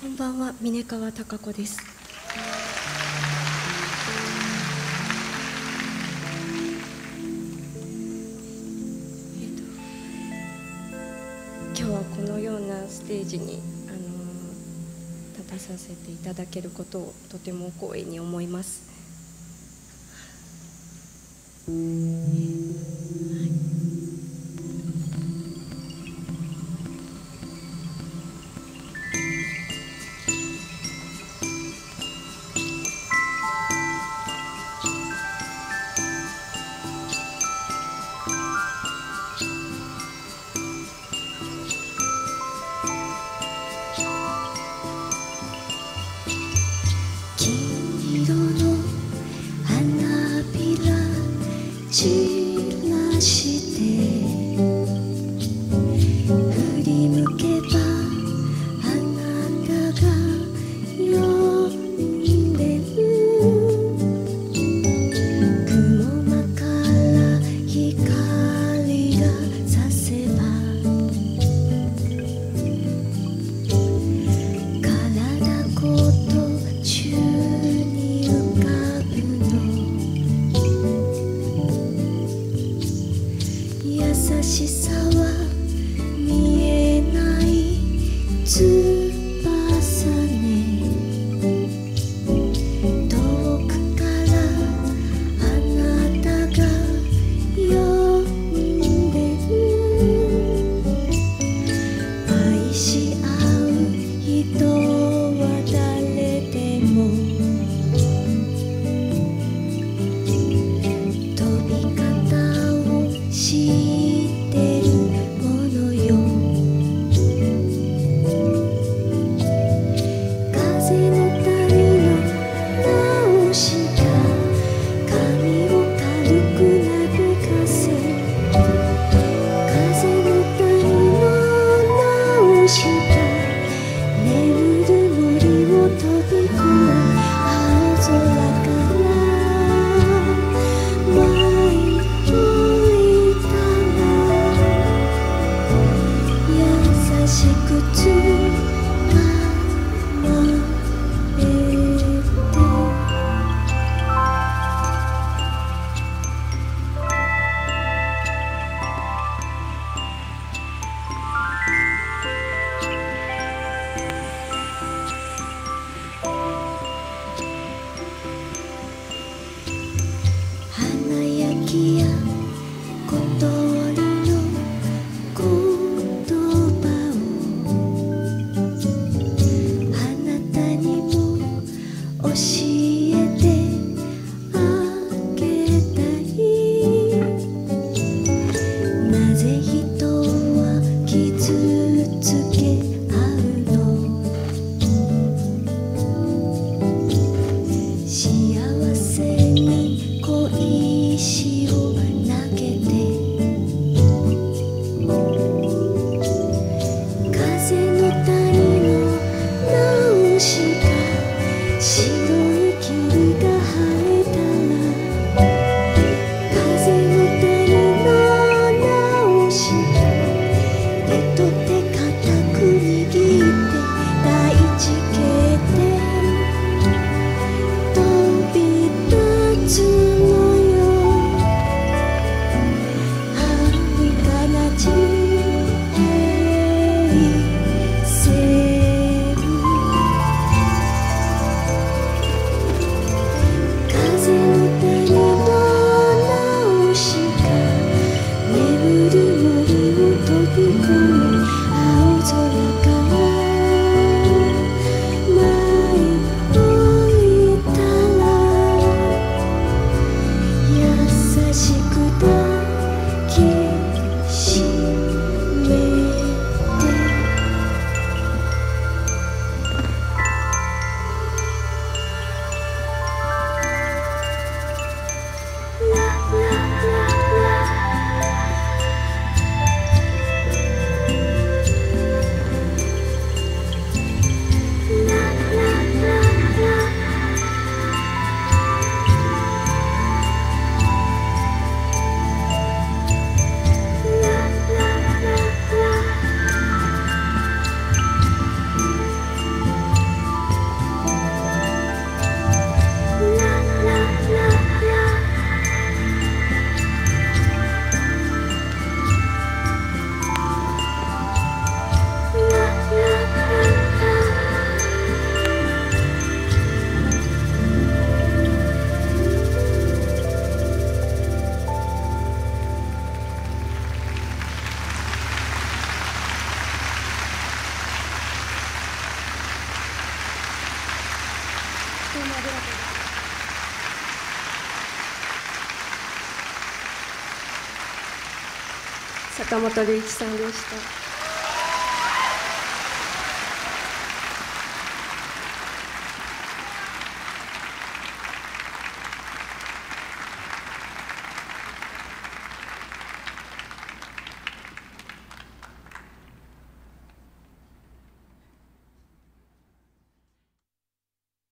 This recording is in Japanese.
こんばんは峰川貴子です。今日はこのようなステージにあの立たさせていただけることをとても光栄に思います。 식구들 当にありがとうございます。坂本龍一さんでした。